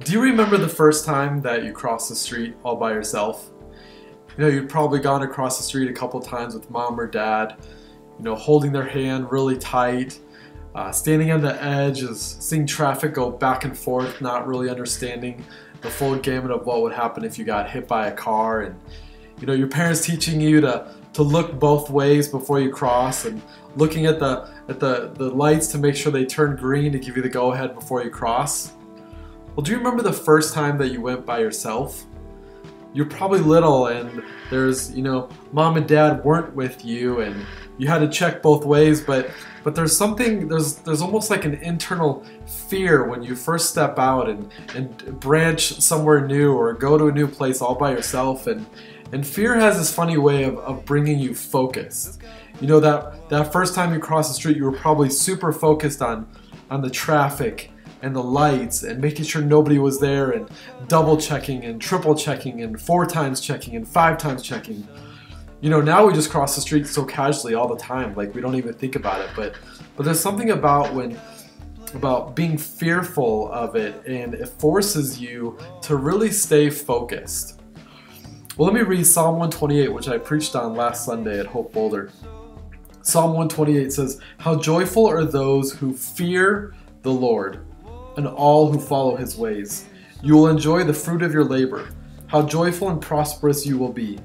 Do you remember the first time that you crossed the street all by yourself? You know, you'd probably gone across the street a couple times with mom or dad, you know, holding their hand really tight, uh, standing on the edge, seeing traffic go back and forth, not really understanding the full gamut of what would happen if you got hit by a car, and you know, your parents teaching you to to look both ways before you cross, and looking at the at the the lights to make sure they turn green to give you the go ahead before you cross. Well, do you remember the first time that you went by yourself? You're probably little and there's, you know, mom and dad weren't with you and you had to check both ways, but but there's something there's there's almost like an internal fear when you first step out and and branch somewhere new or go to a new place all by yourself and and fear has this funny way of, of bringing you focus. You know that that first time you crossed the street you were probably super focused on on the traffic and the lights and making sure nobody was there and double checking and triple checking and four times checking and five times checking. You know, now we just cross the street so casually all the time, like we don't even think about it. But but there's something about when about being fearful of it and it forces you to really stay focused. Well, let me read Psalm 128, which I preached on last Sunday at Hope Boulder. Psalm 128 says, How joyful are those who fear the Lord, and all who follow his ways. You will enjoy the fruit of your labor. How joyful and prosperous you will be.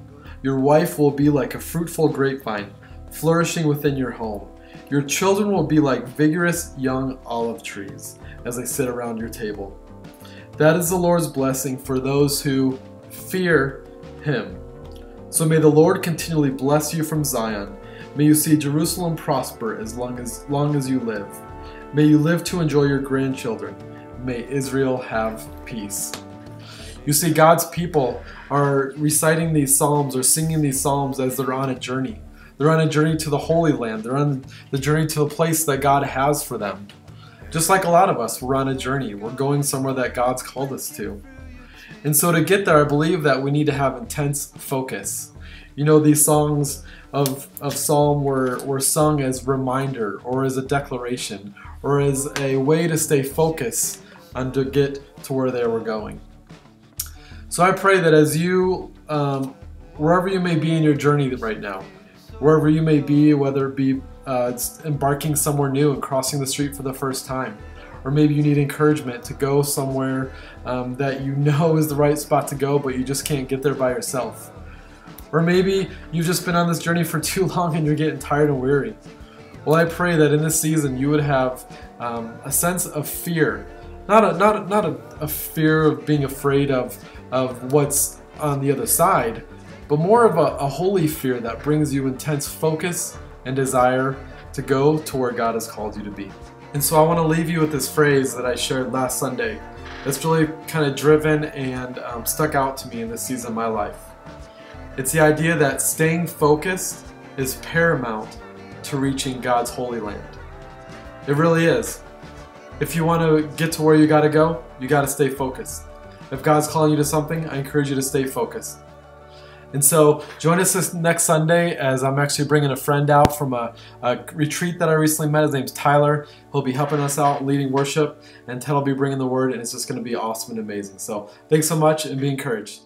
Your wife will be like a fruitful grapevine, flourishing within your home. Your children will be like vigorous young olive trees as they sit around your table. That is the Lord's blessing for those who fear him. So may the Lord continually bless you from Zion. May you see Jerusalem prosper as long as long as you live. May you live to enjoy your grandchildren. May Israel have peace. You see, God's people are reciting these psalms or singing these psalms as they're on a journey. They're on a journey to the Holy Land. They're on the journey to a place that God has for them. Just like a lot of us, we're on a journey. We're going somewhere that God's called us to. And so to get there, I believe that we need to have intense focus. You know, these songs of, of Psalm were, were sung as reminder or as a declaration or as a way to stay focused and to get to where they were going. So I pray that as you, um, wherever you may be in your journey right now, wherever you may be, whether it be uh, embarking somewhere new and crossing the street for the first time, or maybe you need encouragement to go somewhere um, that you know is the right spot to go, but you just can't get there by yourself. Or maybe you've just been on this journey for too long and you're getting tired and weary. Well, I pray that in this season you would have um, a sense of fear, not a not a, not a, a fear of being afraid of of what's on the other side, but more of a, a holy fear that brings you intense focus and desire to go to where God has called you to be. And so I want to leave you with this phrase that I shared last Sunday that's really kind of driven and um, stuck out to me in this season of my life. It's the idea that staying focused is paramount to reaching God's holy land. It really is. If you want to get to where you got to go, you got to stay focused. If God's calling you to something, I encourage you to stay focused. And so join us this next Sunday as I'm actually bringing a friend out from a, a, retreat that I recently met. His name's Tyler. He'll be helping us out leading worship, and Ted will be bringing the word, and it's just going to be awesome and amazing. So thanks so much and be encouraged.